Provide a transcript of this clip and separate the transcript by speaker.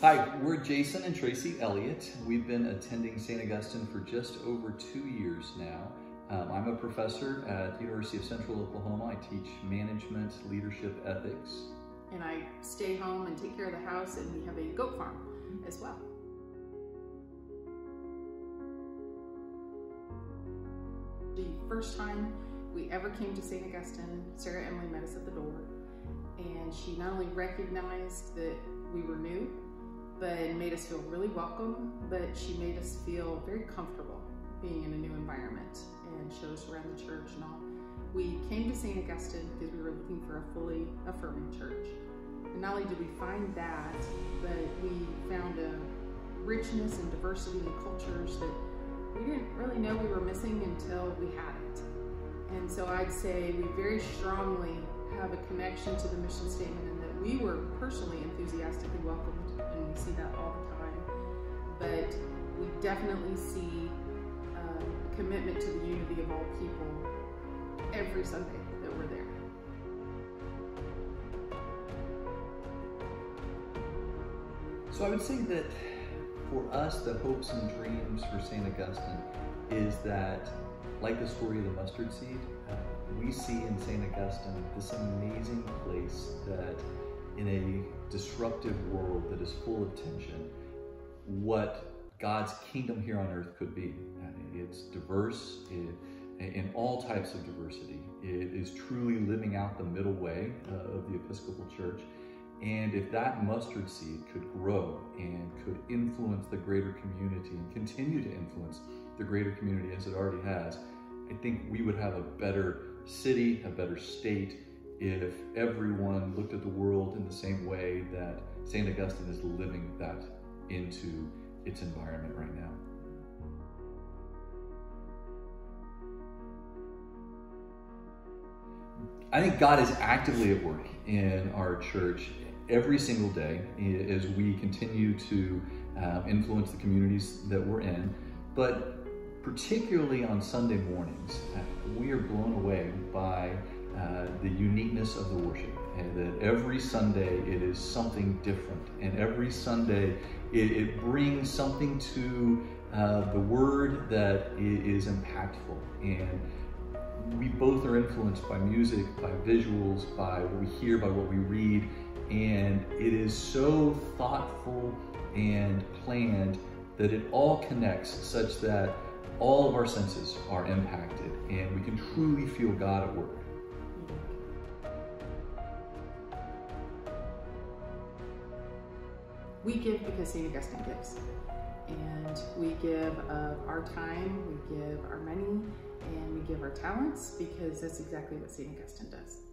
Speaker 1: Hi, we're Jason and Tracy Elliott. We've been attending St. Augustine for just over two years now. Um, I'm a professor at the University of Central Oklahoma. I teach management, leadership, ethics.
Speaker 2: And I stay home and take care of the house and we have a goat farm as well. The first time we ever came to St. Augustine, Sarah Emily met us at the door and she not only recognized that we were new, but made us feel really welcome, but she made us feel very comfortable being in a new environment and showed us around the church and all. We came to St. Augustine because we were looking for a fully affirming church. And not only did we find that, but we found a richness and diversity in cultures that we didn't really know we were missing until we had it. And so I'd say we very strongly have a connection to the mission statement we were personally enthusiastically welcomed and we see that all the time. But we definitely see um, a commitment to the unity of all people every Sunday that we're there.
Speaker 1: So I would say that for us, the hopes and dreams for St. Augustine is that, like the story of the mustard seed, uh, we see in St. Augustine this amazing place that in a disruptive world that is full of tension, what God's kingdom here on earth could be. It's diverse it, in all types of diversity. It is truly living out the middle way uh, of the Episcopal Church. And if that mustard seed could grow and could influence the greater community and continue to influence the greater community as it already has, I think we would have a better city, a better state, if everyone looked at the world in the same way that St. Augustine is living that into its environment right now. I think God is actively at work in our church every single day as we continue to um, influence the communities that we're in. But particularly on Sunday mornings, uh, we are blown away by uh, the uniqueness of the worship and that every Sunday it is something different. And every Sunday it, it brings something to uh, the word that is impactful. And we both are influenced by music, by visuals, by what we hear, by what we read, and it is so thoughtful and planned that it all connects such that all of our senses are impacted and we can truly feel God at work.
Speaker 2: We give because St. Augustine gives. And we give of our time, we give our money, and we give our talents because that's exactly what St. Augustine does.